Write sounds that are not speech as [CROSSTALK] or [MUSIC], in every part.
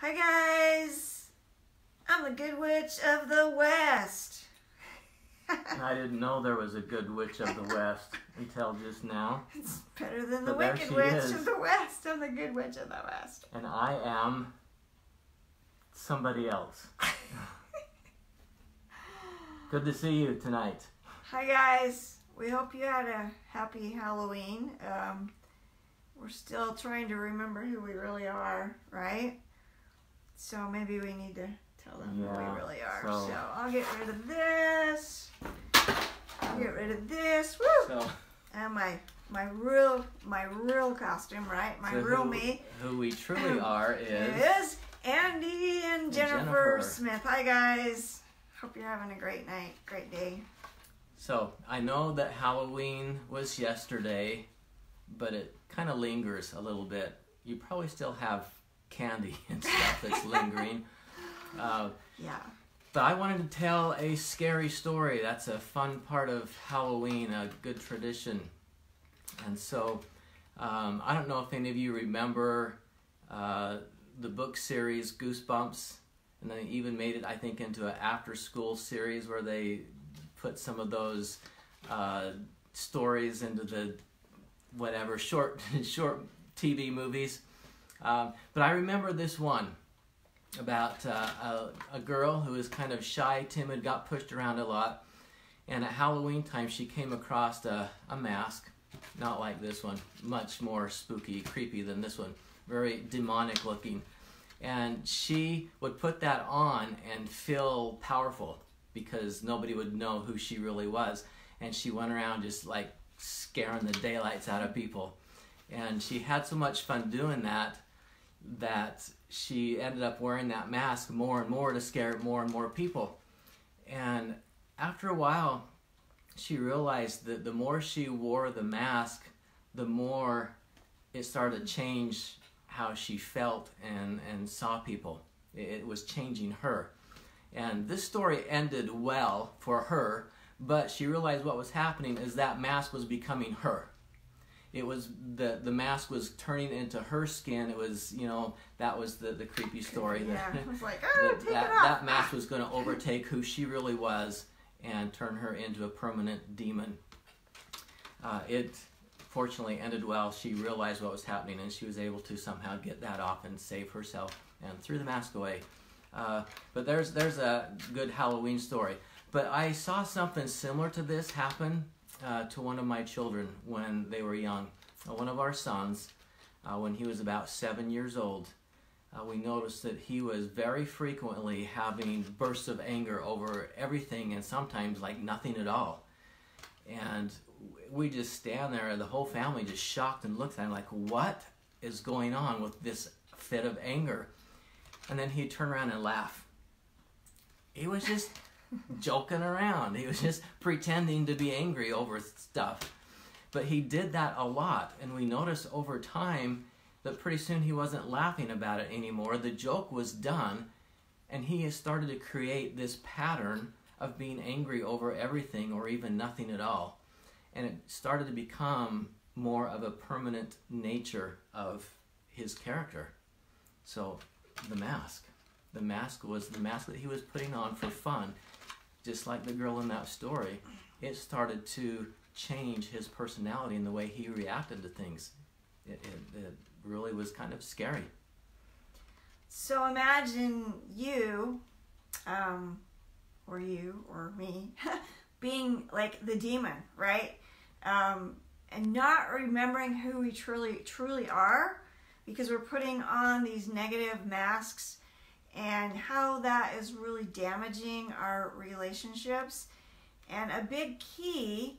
Hi guys, I'm the Good Witch of the West. [LAUGHS] I didn't know there was a good witch of the West until just now. It's better than the But there Wicked Witch is. of the West. I'm the Good Witch of the West. And I am somebody else. [LAUGHS] Good to see you tonight. Hi guys, we hope you had a happy Halloween. Um, we're still trying to remember who we really are, right? So maybe we need to tell them who we really are. so- So I'll get rid of this. I'll get rid of this. Woo! So, And my my real my real costume, right? My so real who, me who we truly are is is Andy and Jennifer, Jennifer. Smith. Hi guys. Hope you're having a great night, great day. So I know that Halloween was yesterday, but it kind of lingers a little bit. You probably still have candy [LAUGHS] and stuff that's lingering. [LAUGHS] Uh, Yeah. but I wanted to tell a scary story. That's a fun part of Halloween, a good tradition. And so um, I don't know if any of you remember uh, the book series Goosebumps. And they even made it, I think, into an after school series where they put some of those uh, stories into the whatever short [LAUGHS] short TV movies. Um, but I remember this one about uh, a, a girl who was kind of shy, timid, got pushed around a lot. And at Halloween time, she came across a, a mask, not like this one, much more spooky, creepy than this one, very demonic looking. And she would put that on and feel powerful because nobody would know who she really was. And she went around just like scaring the daylights out of people. And she had so much fun doing that that she ended up wearing that mask more and more to scare more and more people. And after a while, she realized that the more she wore the mask, the more it started to change how she felt and, and saw people. It, it was changing her. And this story ended well for her, but she realized what was happening is that mask was becoming her it was the the mask was turning into her skin. It was you know that was the the creepy story. Yeah. [LAUGHS] that, was like, oh, that, that, that mask was going to overtake who she really was and turn her into a permanent demon. Uh, it fortunately ended well. She realized what was happening and she was able to somehow get that off and save herself and threw the mask away. Uh, but there's there's a good Halloween story. But I saw something similar to this happen uh, to one of my children when they were young. Uh, one of our sons, uh, when he was about seven years old, uh, we noticed that he was very frequently having bursts of anger over everything and sometimes like nothing at all. And we just stand there, the whole family just shocked and looked at him like, what is going on with this fit of anger? And then he'd turn around and laugh. He was just joking around. He was just pretending to be angry over stuff. But he did that a lot, and we noticed over time that pretty soon he wasn't laughing about it anymore. The joke was done, and he has started to create this pattern of being angry over everything or even nothing at all. And it started to become more of a permanent nature of his character. So, the mask. The mask was the mask that he was putting on for fun just like the girl in that story, it started to change his personality and the way he reacted to things. It, it, it really was kind of scary. So imagine you, um, or you, or me, [LAUGHS] being like the demon, right? Um, and not remembering who we truly, truly are because we're putting on these negative masks and how that is really damaging our relationships. And a big key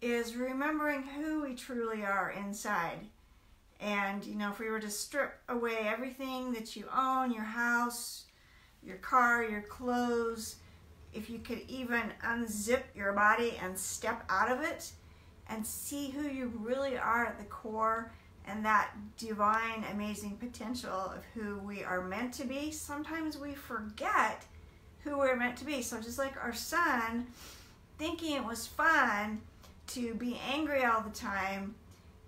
is remembering who we truly are inside. And, you know, if we were to strip away everything that you own your house, your car, your clothes if you could even unzip your body and step out of it and see who you really are at the core and that divine, amazing potential of who we are meant to be, sometimes we forget who we're meant to be. So, just like our son, thinking it was fun to be angry all the time,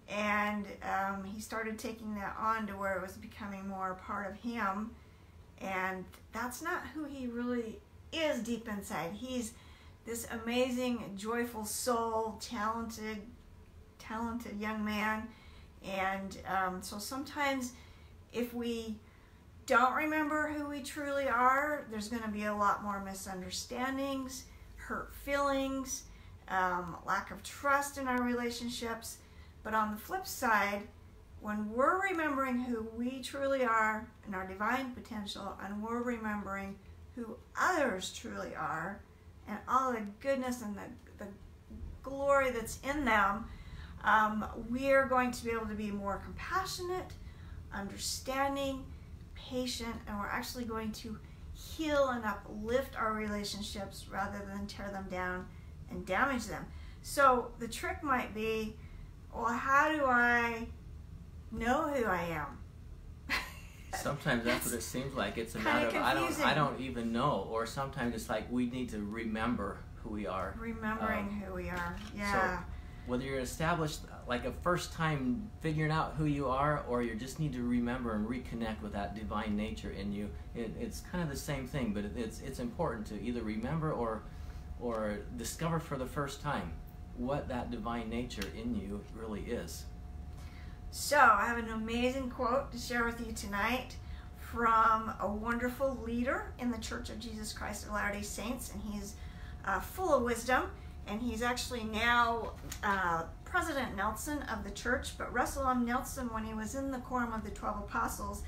and um, he started taking that on to where it was becoming more part of him. And that's not who he really is deep inside. He's this amazing, joyful soul, talented, talented young man. And um, so sometimes if we don't remember who we truly are, there's going to be a lot more misunderstandings, hurt feelings, um, lack of trust in our relationships. But on the flip side, when we're remembering who we truly are and our divine potential, and we're remembering who others truly are and all the goodness and the, the glory that's in them, um, we're going to be able to be more compassionate, understanding, patient, and we're actually going to heal and uplift our relationships rather than tear them down and damage them. So the trick might be well, how do I know who I am? [LAUGHS] Sometimes that's what it seems like. It's a matter of I don't I don't even know, or sometimes it's like we need to remember who we are. Remembering um, who we are, yeah. So whether you're established like a first time figuring out who you are, or you just need to remember and reconnect with that divine nature in you, it, it's kind of the same thing. But it, it's it's important to either remember or or discover for the first time what that divine nature in you really is. So, I have an amazing quote to share with you tonight from a wonderful leader in the Church of Jesus Christ of Latter day Saints, and he's uh, full of wisdom. And he's actually now uh, President Nelson of the church. But Russell M. Nelson, when he was in the Quorum of the Twelve Apostles,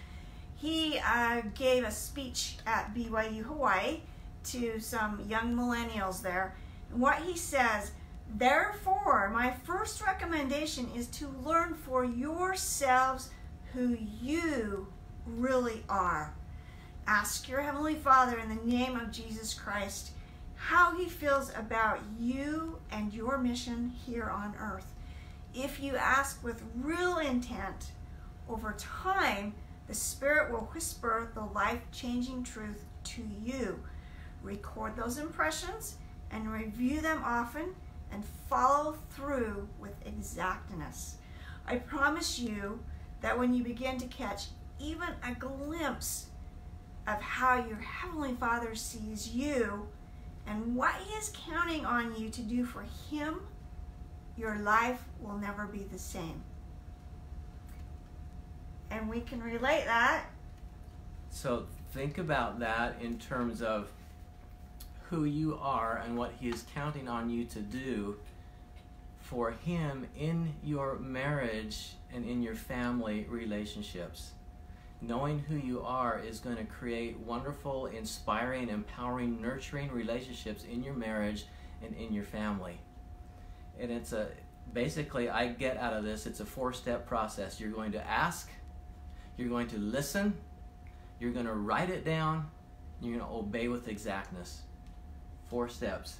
he uh, gave a speech at BYU Hawaii to some young millennials there. And what he says Therefore, my first recommendation is to learn for yourselves who you really are. Ask your Heavenly Father in the name of Jesus Christ how he feels about you and your mission here on earth. If you ask with real intent, over time, the Spirit will whisper the life changing truth to you. Record those impressions and review them often and follow through with exactness. I promise you that when you begin to catch even a glimpse of how your Heavenly Father sees you and what He is counting on you to do for Him, your life will never be the same. And we can relate that. So think about that in terms of who you are and what He is counting on you to do for Him in your marriage and in your family relationships. Knowing who you are is going to create wonderful, inspiring, empowering, nurturing relationships in your marriage and in your family. And it's a basically, I get out of this, it's a four step process. You're going to ask, you're going to listen, you're going to write it down, you're going to obey with exactness four steps.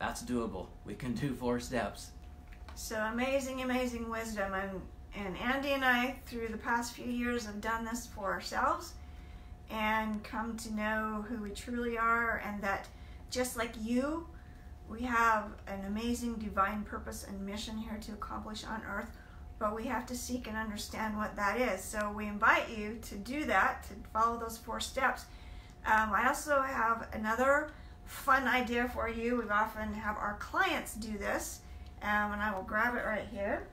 That's doable. We can do four steps. So amazing, amazing wisdom. And, and Andy and I, through the past few years, have done this for ourselves and come to know who we truly are, and that just like you, we have an amazing divine purpose and mission here to accomplish on earth, but we have to seek and understand what that is. So we invite you to do that, to follow those four steps. Um, I also have another fun idea for you. We often have our clients do this, um, and I will grab it right here.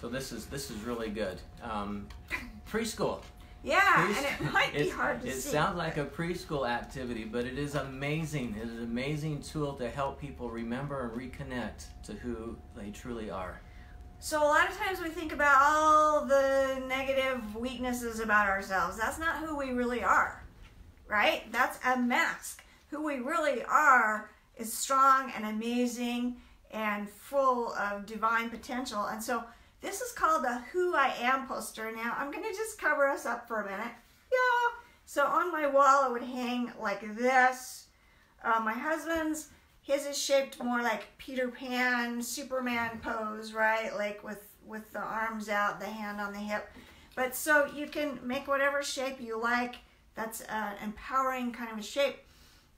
So this is this is really good. Um, preschool. Yeah, and it might be hard to it see. It sounds like a preschool activity, but it is amazing. It is an amazing tool to help people remember and reconnect to who they truly are. So a lot of times we think about all the negative weaknesses about ourselves. That's not who we really are, right? That's a mask who we really are is strong and amazing and full of divine potential. And so this is called the Who I Am poster. Now I'm going to just cover us up for a minute. Yeah. So on my wall it would hang like this. Uh, my husband's, his is shaped more like Peter Pan, Superman pose, right? Like with, with the arms out, the hand on the hip. But so you can make whatever shape you like. That's an empowering kind of a shape.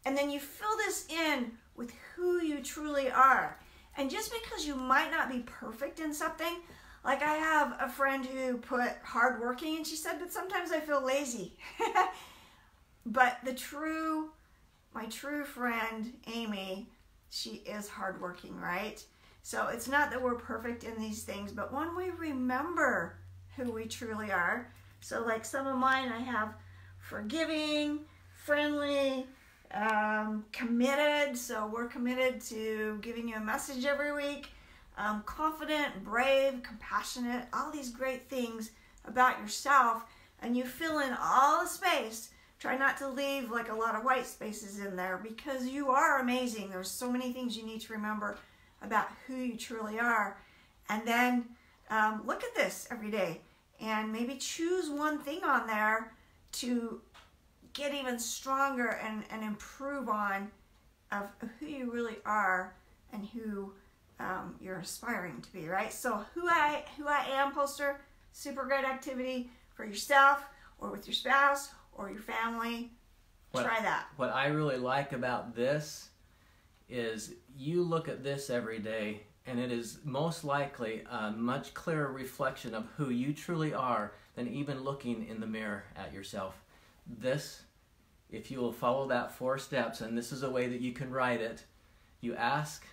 And then you fill this in with who you truly are. And just because you might not be perfect in something, like I have a friend who put hardworking and she said, but sometimes I feel lazy. [LAUGHS] but the true, my true friend Amy, she is hardworking, right? So it's not that we're perfect in these things, but when we remember who we truly are. So, like some of mine, I have forgiving, friendly, um, committed. So, we're committed to giving you a message every week. Um, confident, brave, compassionate, all these great things about yourself. And you fill in all the space. Try not to leave like a lot of white spaces in there because you are amazing. There's so many things you need to remember about who you truly are. And then um, look at this every day and maybe choose one thing on there to get even stronger and, and improve on of who you really are and who um, you're aspiring to be, right? So who I who I am poster, super great activity for yourself or with your spouse or your family. What, Try that. What I really like about this is you look at this every day and it is most likely a much clearer reflection of who you truly are than even looking in the mirror at yourself. This, if you will follow that four steps, and this is a way that you can write it, you ask,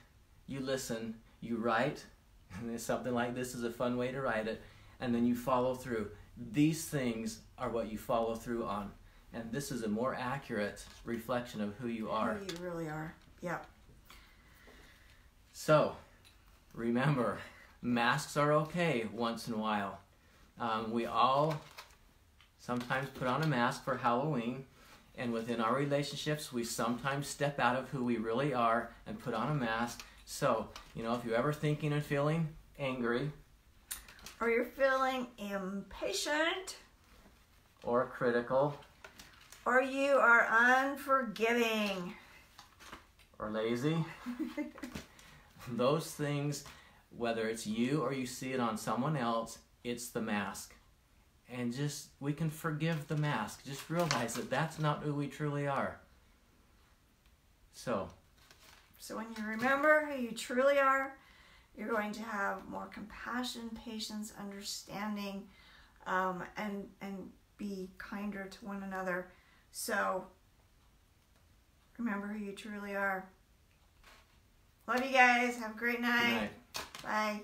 you listen, you write, [LAUGHS] and something like this is a fun way to write it, and then you follow through. These things are what you follow through on. And this is a more accurate reflection of who you are. Who you really are. Yep. So, remember, masks are okay once in a while. Um, we all sometimes put on a mask for Halloween, and within our relationships, we sometimes step out of who we really are and put on a mask. So, you know, if you're ever thinking and feeling angry, or you're feeling impatient, or critical, or you are unforgiving, or lazy, [LAUGHS] those things, whether it's you or you see it on someone else, it's the mask. And just, we can forgive the mask. Just realize that that's not who we truly are. So. So when you remember who you truly are, you're going to have more compassion, patience, understanding, um, and and be kinder to one another. So remember who you truly are. Love you guys. Have a great night. night. Bye.